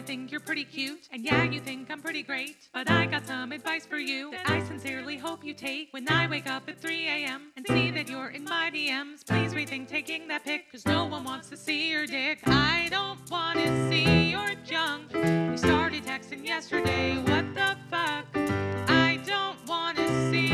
I think you're pretty cute, and yeah, you think I'm pretty great. But I got some advice for you that I sincerely hope you take. When I wake up at 3 a.m. and see that you're in my DMs, please rethink taking that pic, cause no one wants to see your dick. I don't wanna see your junk. You started texting yesterday, what the fuck? I don't wanna see